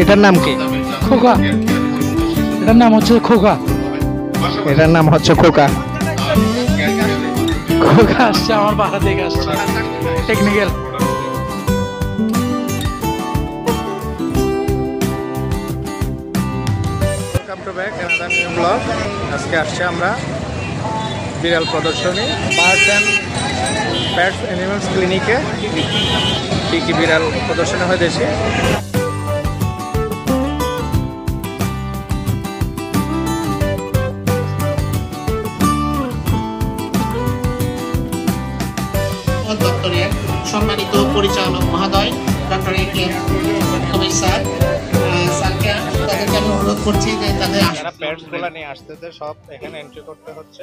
এটার নাম কি? খোকা। এটার নাম হচ্ছে খোকা। এটার নাম হচ্ছে খোকা। খোকা আসছে আমার বাসা থেকে আসছে। Technical welcome back another new blog আজকে আসছে আমরা বিড়াল প্রদর্শনী বার্ডস অ্যান্ড প্যাটস অ্যানিমালস ক্লিনিকে কী কী বিড়াল প্রদর্শনী হয় দেশে? দপ্তরের সম্মানিত পরিচালক মহোদয় doctor A K Kabir sir স্যারকে তাদেরকে আমি অনুরোধ করছি যে তাদের যারা প্যাটসগুলো নিয়ে আসতেছে সব এখানে এন্ট্রি করতে হচ্ছে।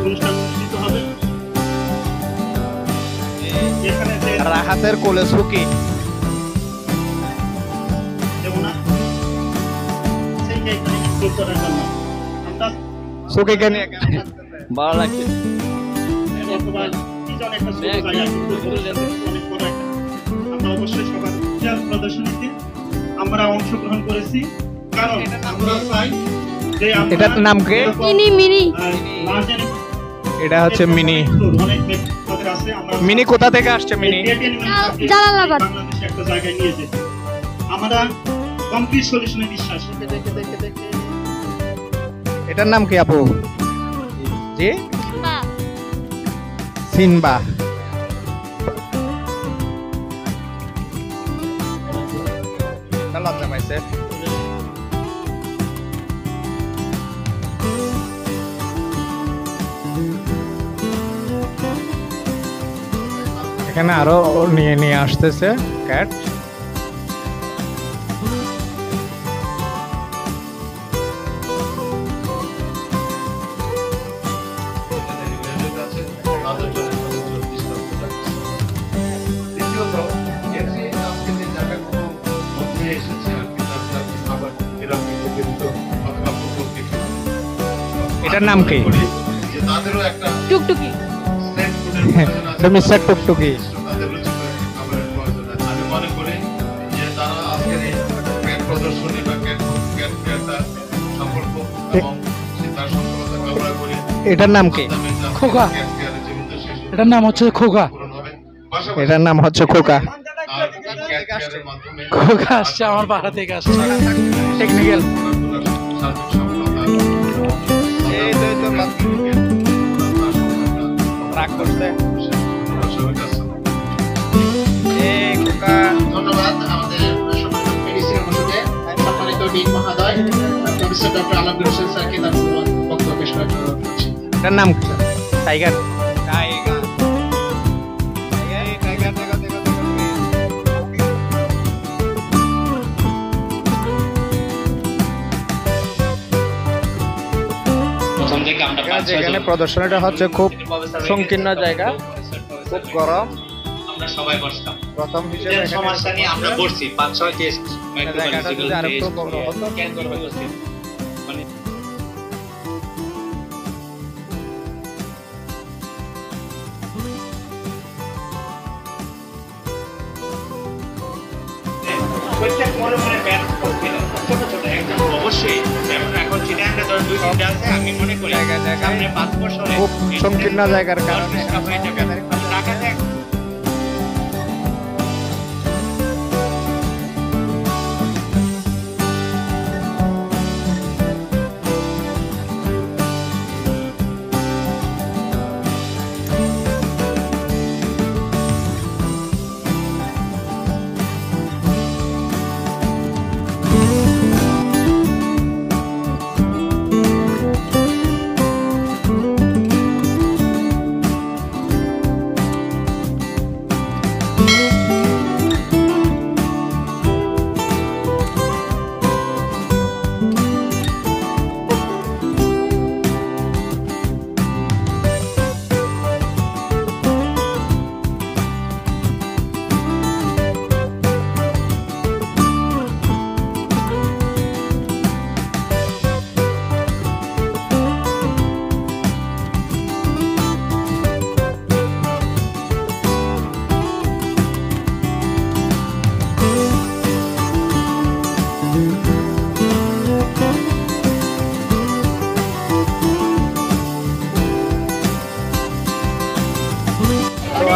অনুষ্ঠান অনুষ্ঠিত হবে এখানে যে রাহাতের কোলে সুকি যমুনা সেই এখানে স্কুল করার জন্য আমরা সুকিকে নিয়ে ভালো লাগছে অথবা একটা ছোট জায়গা কিন্তু অনেক বড় একটা। আমরা অবশ্যই সবার উজ্জ্বল প্রদর্শনীতে আমরা অংশগ্রহণ করেছি। কারণ আমরা চাই যে এটার নাম কি? Mini mini. এটা হচ্ছে মিনি। অনেক ব্যক্তিত্বের আছে। আমরা মিনি কোথা থেকে আসছে মিনি? জালালাবাদ। বাংলাদেশে একটা জায়গায় নিয়ে যেতে। আমরা কমপ্লিট সলিউশনে বিশ্বাস দেখে দেখে দেখে এটার নাম কি আপু? জি? সিনবা লজ্জা পাইছে এখানে আরও নিয়ে নিয়ে আসতেছে ক্যাট এবং সে তার সফলতা কামনা করি এটার নাম কি? খোকা। এটার নাম হচ্ছে খোকা। এটার নাম হচ্ছে খোকা। খোকা আসছে আমার বাসা থেকে আসছে। টেকনিক্যাল এই তো, তো, রাগ করছে ধন্যবাদ মেডিসিন অনুষদে সম্মানিত ডিন মহোদয় প্রফেসর ডক্টর আলমগীর তার বক্তব্য অনুরোধ নাম টাইগার। প্রথম থেকে আমরা এখানে পাঁচ ছয় প্রদর্শনীটা হচ্ছে খুব সংকীর্ণ জায়গা খুব গরম। আমরা সবাই বসতাম। প্রথম হিসেবে সমস্যা নিয়ে আমরা পড়ছি। পাঁচ ছয় টেস্ট। মানে প্রত্যেক জায়গায় জায়গায় সামনে পাঁচ বছরে খুব সংকীর্ণ জায়গার দশ কারণে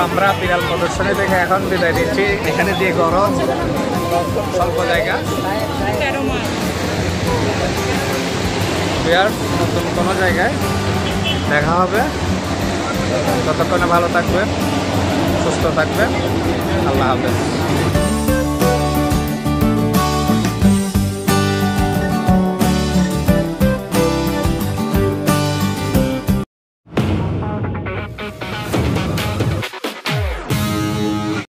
আমরা বিড়াল প্রদর্শনী থেকে এখন বিদায় দিচ্ছি এখানে যে গরম, স্বল্প জায়গা। নতুন কোনো জায়গায় দেখা হবে। ততক্ষণে ভালো থাকবেন, সুস্থ থাকবেন। আল্লাহ হাফেজ।